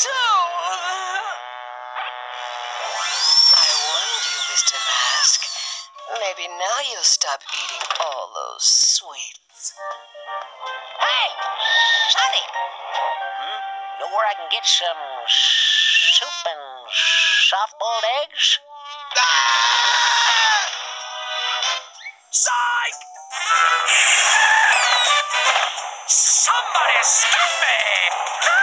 tooth. I warned you, Mr. Mask. Maybe now you'll stop eating all those sweets. Hey, Sonny. Hmm? Know where I can get some soup and soft-boiled eggs? Psych! Somebody stop! me!